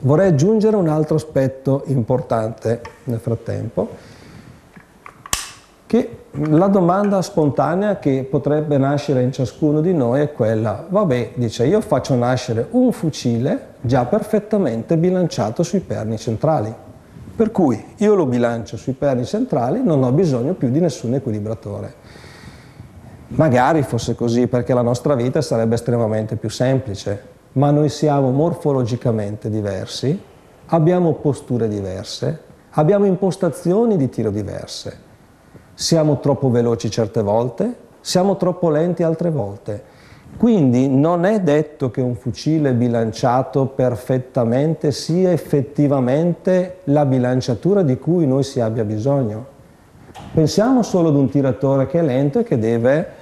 Vorrei aggiungere un altro aspetto importante nel frattempo, che la domanda spontanea che potrebbe nascere in ciascuno di noi è quella, vabbè, dice, io faccio nascere un fucile già perfettamente bilanciato sui perni centrali, per cui io lo bilancio sui perni centrali, non ho bisogno più di nessun equilibratore. Magari fosse così perché la nostra vita sarebbe estremamente più semplice, ma noi siamo morfologicamente diversi, abbiamo posture diverse, abbiamo impostazioni di tiro diverse. Siamo troppo veloci certe volte, siamo troppo lenti altre volte. Quindi non è detto che un fucile bilanciato perfettamente sia effettivamente la bilanciatura di cui noi si abbia bisogno. Pensiamo solo ad un tiratore che è lento e che deve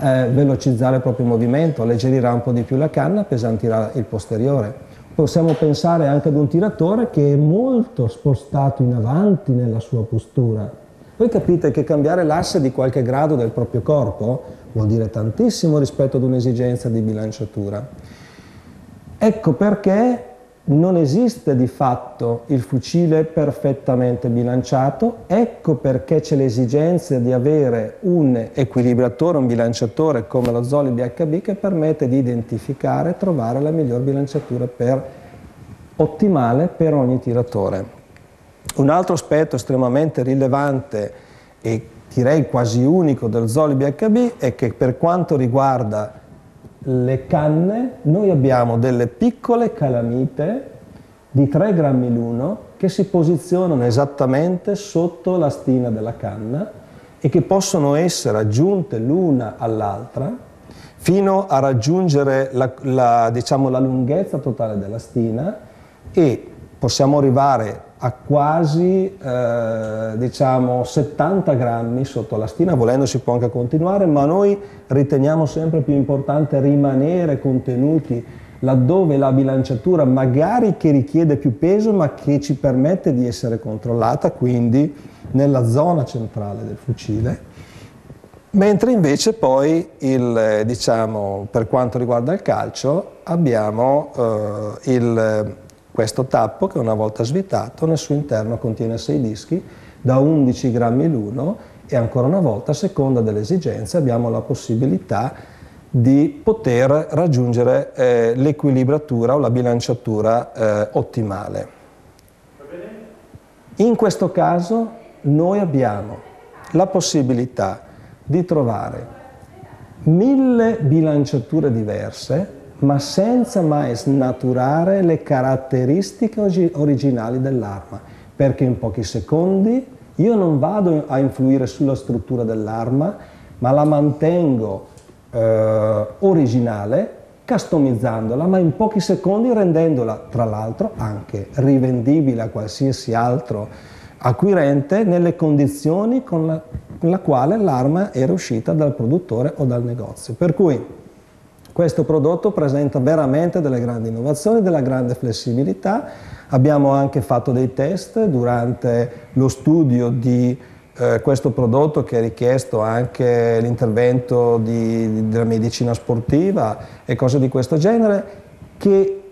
eh, velocizzare il proprio movimento, alleggerirà un po' di più la canna, appesantirà il posteriore. Possiamo pensare anche ad un tiratore che è molto spostato in avanti nella sua postura. Voi capite che cambiare l'asse di qualche grado del proprio corpo vuol dire tantissimo rispetto ad un'esigenza di bilanciatura. Ecco perché non esiste di fatto il fucile perfettamente bilanciato, ecco perché c'è l'esigenza di avere un equilibratore, un bilanciatore come lo Zoli BHB che permette di identificare e trovare la miglior bilanciatura per, ottimale per ogni tiratore. Un altro aspetto estremamente rilevante e direi quasi unico del Zoli BHB è che per quanto riguarda le canne, noi abbiamo delle piccole calamite di 3 grammi l'uno che si posizionano esattamente sotto la stina della canna e che possono essere aggiunte l'una all'altra fino a raggiungere la, la, diciamo, la lunghezza totale della stina e possiamo arrivare a quasi eh, diciamo 70 grammi sotto la stina, volendo si può anche continuare, ma noi riteniamo sempre più importante rimanere contenuti laddove la bilanciatura magari che richiede più peso ma che ci permette di essere controllata, quindi nella zona centrale del fucile, mentre invece poi il, diciamo, per quanto riguarda il calcio abbiamo eh, il questo tappo che una volta svitato nel suo interno contiene 6 dischi da 11 grammi l'uno e ancora una volta a seconda delle esigenze abbiamo la possibilità di poter raggiungere eh, l'equilibratura o la bilanciatura eh, ottimale. In questo caso noi abbiamo la possibilità di trovare mille bilanciature diverse ma senza mai snaturare le caratteristiche originali dell'arma, perché in pochi secondi io non vado a influire sulla struttura dell'arma, ma la mantengo eh, originale, customizzandola, ma in pochi secondi rendendola, tra l'altro, anche rivendibile a qualsiasi altro acquirente nelle condizioni con la, con la quale l'arma era uscita dal produttore o dal negozio. Per cui questo prodotto presenta veramente delle grandi innovazioni, della grande flessibilità. Abbiamo anche fatto dei test durante lo studio di eh, questo prodotto che ha richiesto anche l'intervento della medicina sportiva e cose di questo genere che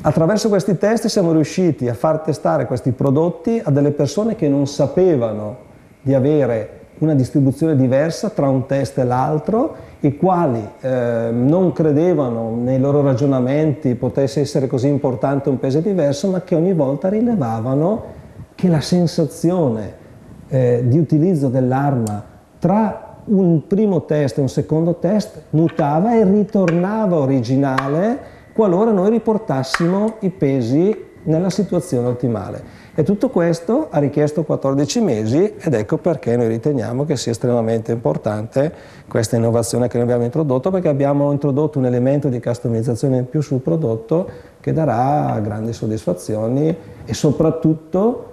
attraverso questi test siamo riusciti a far testare questi prodotti a delle persone che non sapevano di avere una distribuzione diversa tra un test e l'altro, i quali eh, non credevano nei loro ragionamenti potesse essere così importante un peso diverso, ma che ogni volta rilevavano che la sensazione eh, di utilizzo dell'arma tra un primo test e un secondo test mutava e ritornava originale qualora noi riportassimo i pesi nella situazione ottimale. E tutto questo ha richiesto 14 mesi ed ecco perché noi riteniamo che sia estremamente importante questa innovazione che noi abbiamo introdotto perché abbiamo introdotto un elemento di customizzazione in più sul prodotto che darà grandi soddisfazioni e soprattutto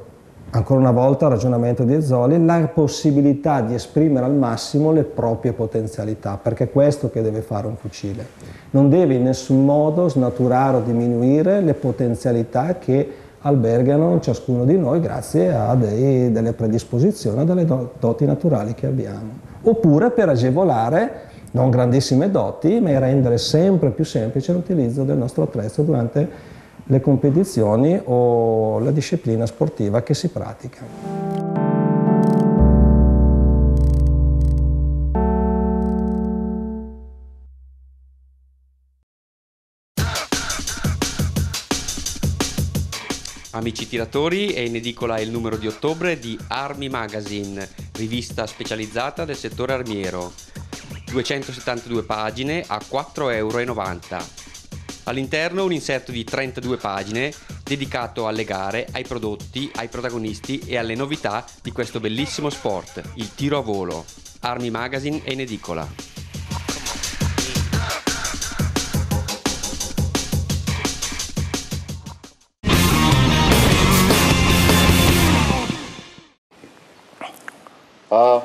ancora una volta ragionamento di Ezzoli, la possibilità di esprimere al massimo le proprie potenzialità, perché è questo che deve fare un fucile. Non deve in nessun modo snaturare o diminuire le potenzialità che albergano ciascuno di noi grazie a dei, delle predisposizioni, a delle doti naturali che abbiamo. Oppure per agevolare non grandissime doti, ma rendere sempre più semplice l'utilizzo del nostro attrezzo durante le competizioni o la disciplina sportiva che si pratica. Amici tiratori, è in edicola il numero di ottobre di Army Magazine, rivista specializzata del settore armiero. 272 pagine a 4,90 euro. All'interno un inserto di 32 pagine dedicato alle gare, ai prodotti, ai protagonisti e alle novità di questo bellissimo sport, il tiro a volo. Army Magazine è in edicola. A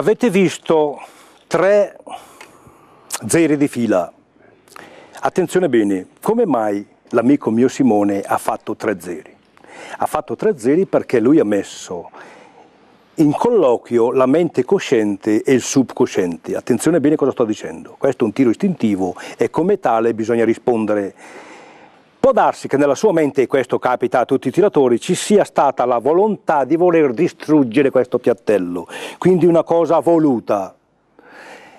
Avete visto tre zeri di fila. Attenzione bene, come mai l'amico mio Simone ha fatto tre zeri? Ha fatto tre zeri perché lui ha messo in colloquio la mente cosciente e il subconsciente. Attenzione bene cosa sto dicendo. Questo è un tiro istintivo e come tale bisogna rispondere. Può darsi che nella sua mente, e questo capita a tutti i tiratori, ci sia stata la volontà di voler distruggere questo piattello, quindi una cosa voluta,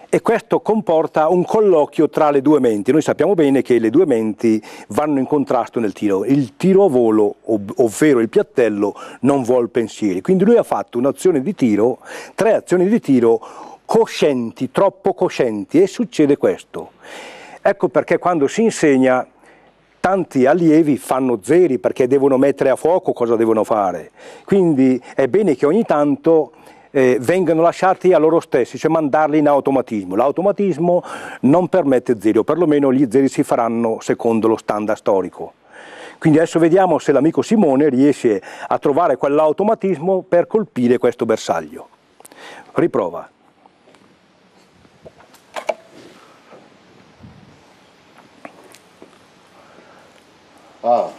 e questo comporta un colloquio tra le due menti. Noi sappiamo bene che le due menti vanno in contrasto nel tiro. Il tiro a volo, ov- ovvero il piattello, non vuol pensieri. Quindi lui ha fatto un'azione di tiro, tre azioni di tiro coscienti, troppo coscienti e succede questo. Ecco perché quando si insegna tanti allievi fanno zeri perché devono mettere a fuoco cosa devono fare. Quindi è bene che ogni tanto eh, vengano lasciati a loro stessi, cioè mandarli in automatismo. L'automatismo non permette zeri, o perlomeno gli zeri si faranno secondo lo standard storico. Quindi adesso vediamo se l'amico Simone riesce a trovare quell'automatismo per colpire questo bersaglio. Riprova. Ah.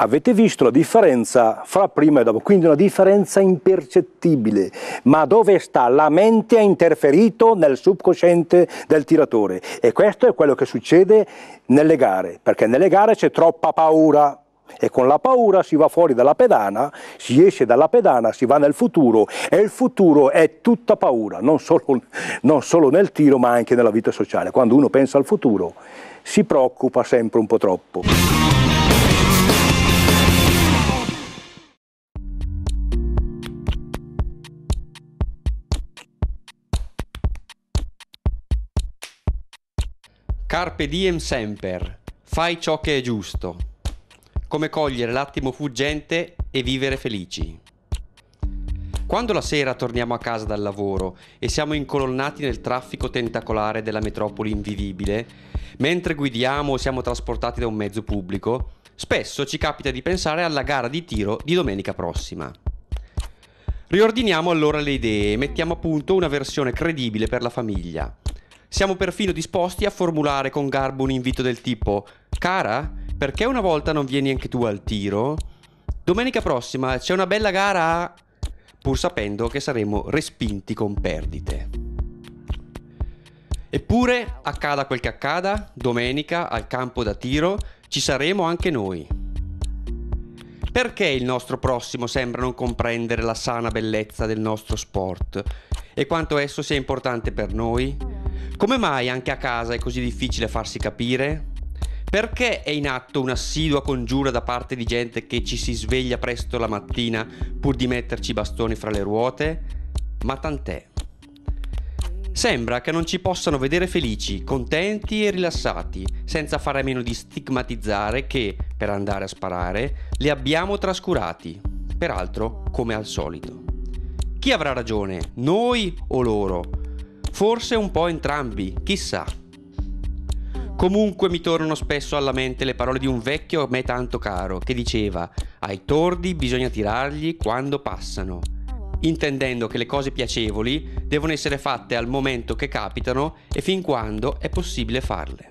Avete visto la differenza fra prima e dopo, quindi una differenza impercettibile, ma dove sta? La mente ha interferito nel subconsciente del tiratore e questo è quello che succede nelle gare, perché nelle gare c'è troppa paura e con la paura si va fuori dalla pedana, si esce dalla pedana, si va nel futuro e il futuro è tutta paura, non solo, non solo nel tiro ma anche nella vita sociale. Quando uno pensa al futuro si preoccupa sempre un po' troppo. Carpe diem semper, fai ciò che è giusto. Come cogliere l'attimo fuggente e vivere felici. Quando la sera torniamo a casa dal lavoro e siamo incolonnati nel traffico tentacolare della metropoli invivibile, mentre guidiamo o siamo trasportati da un mezzo pubblico, spesso ci capita di pensare alla gara di tiro di domenica prossima. Riordiniamo allora le idee e mettiamo a punto una versione credibile per la famiglia siamo perfino disposti a formulare con garbo un invito del tipo Cara, perché una volta non vieni anche tu al tiro? Domenica prossima c'è una bella gara pur sapendo che saremo respinti con perdite. Eppure, accada quel che accada, domenica al campo da tiro ci saremo anche noi. Perché il nostro prossimo sembra non comprendere la sana bellezza del nostro sport e quanto esso sia importante per noi? Come mai anche a casa è così difficile farsi capire? Perché è in atto un'assidua congiura da parte di gente che ci si sveglia presto la mattina pur di metterci i bastoni fra le ruote? Ma tant'è. Sembra che non ci possano vedere felici, contenti e rilassati, senza fare a meno di stigmatizzare che, per andare a sparare, li abbiamo trascurati, peraltro come al solito. Chi avrà ragione, noi o loro? Forse un po' entrambi, chissà. Comunque mi tornano spesso alla mente le parole di un vecchio a me tanto caro, che diceva ai tordi bisogna tirargli quando passano, intendendo che le cose piacevoli devono essere fatte al momento che capitano e fin quando è possibile farle.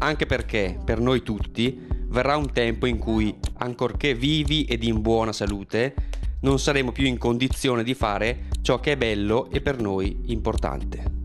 Anche perché, per noi tutti, verrà un tempo in cui, ancorché vivi ed in buona salute, non saremo più in condizione di fare ciò che è bello e per noi importante.